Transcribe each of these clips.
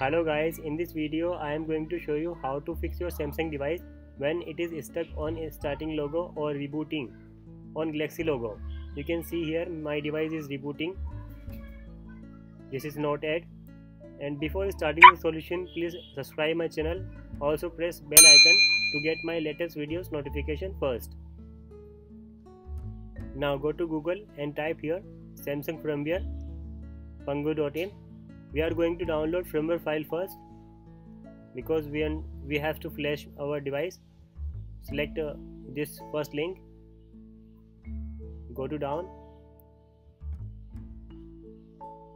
Hello guys, in this video I am going to show you how to fix your Samsung device when it is stuck on a starting logo or rebooting on Galaxy logo. You can see here my device is rebooting. This is not ad. And before starting the solution, please subscribe my channel. Also press bell icon to get my latest videos notification first. Now go to Google and type here Samsung firmware pangu.in we are going to download firmware file first because we we have to flash our device. Select uh, this first link. Go to down.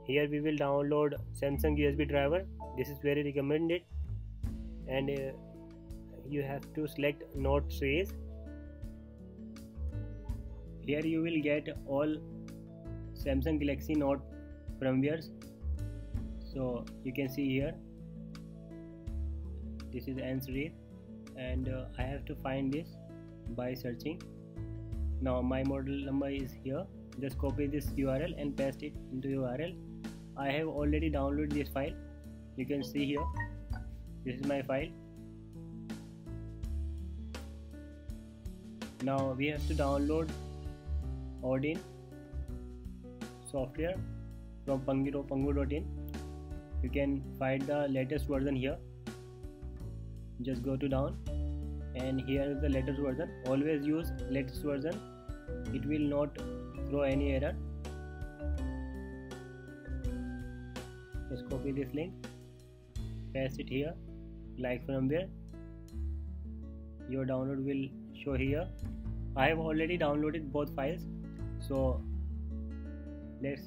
Here we will download samsung usb driver. This is very recommended. And uh, you have to select note series. Here you will get all samsung galaxy note firmwares so you can see here. This is answer and uh, I have to find this by searching. Now my model number is here. Just copy this URL and paste it into URL I have already downloaded this file. You can see here. This is my file. Now we have to download Odin software from pangu.in you can find the latest version here. Just go to down and here is the latest version. Always use latest version. It will not throw any error. Just copy this link paste it here like from firmware your download will show here. I have already downloaded both files so let's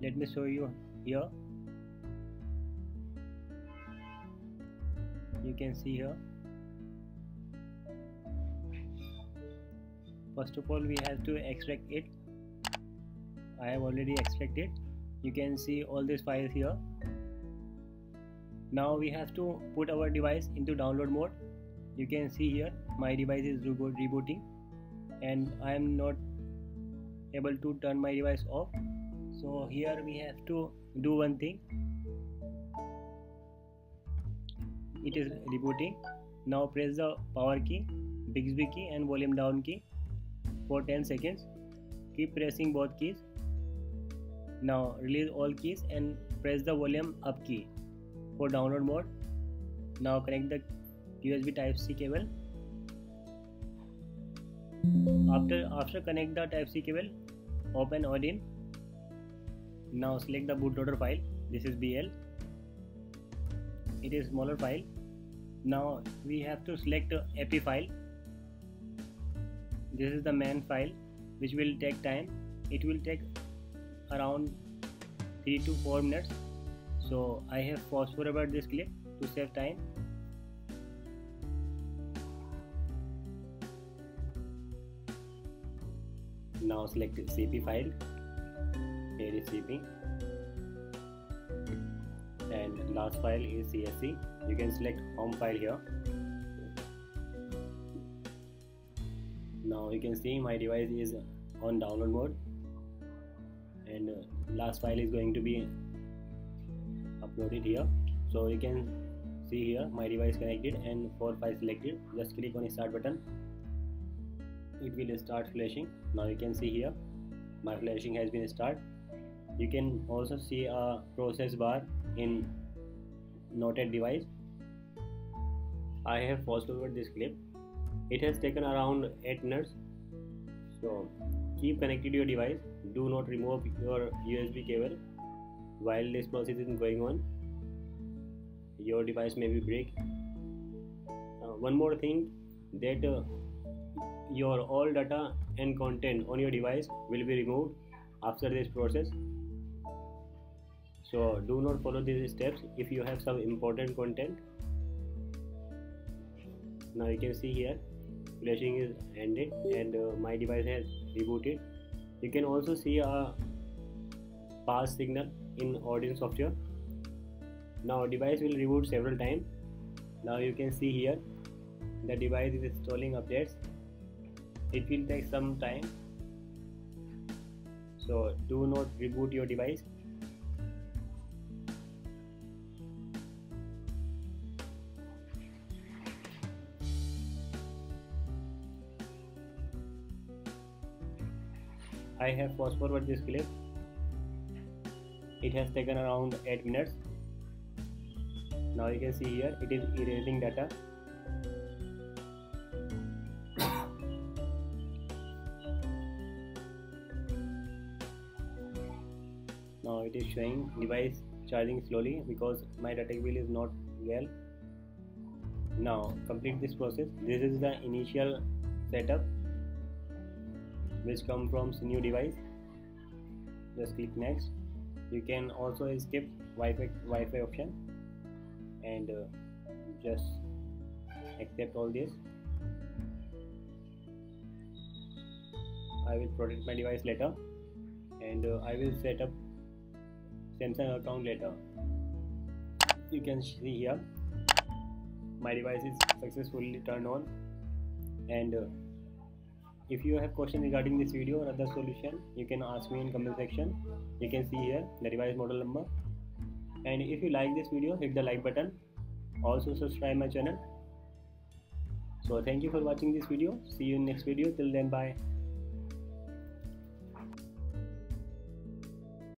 let me show you here. You can see here. First of all we have to extract it. I have already extracted. You can see all these files here. Now we have to put our device into download mode. You can see here my device is rebooting. And I am not able to turn my device off so here we have to do one thing. It is rebooting now press the power key bixby key and volume down key for 10 seconds. Keep pressing both keys. Now release all keys and press the volume up key for download mode. Now connect the usb type c cable. After after connect the type c cable open odin now select the bootloader file. This is bl it is smaller file. Now we have to select ap file. This is the main file which will take time. It will take around 3 to 4 minutes. So I have paused for about this clip to save time. Now select cp file here is and last file is csc you can select home file here. Now you can see my device is on download mode. And uh, last file is going to be uploaded here. So you can see here my device connected and four file selected. Just click on start button. It will start flashing. Now you can see here my flashing has been started you can also see a process bar in noted device. I have fast forwarded this clip. It has taken around 8 minutes. So keep connected to your device. Do not remove your USB cable while this process is going on. Your device may be break. Uh, one more thing that uh, your all data and content on your device will be removed after this process so do not follow these steps. If you have some important content now you can see here flashing is ended and uh, my device has rebooted. You can also see a pass signal in Odin software now device will reboot several times. Now you can see here the device is installing updates. It will take some time. So do not reboot your device I have fast forward this clip. It has taken around 8 minutes. Now you can see here it is erasing data. Now it is showing device charging slowly because my data cable is not well. Now complete this process. This is the initial setup which come from new device. Just click next. You can also skip Wi-Fi, Wi-Fi option. And uh, just accept all this. I will protect my device later. And uh, I will set up Samsung account later. You can see here. My device is successfully turned on. And uh, if you have question regarding this video or other solution you can ask me in comment section. You can see here the revised model number. And if you like this video hit the like button. Also subscribe my channel. So thank you for watching this video. See you in next video. Till then bye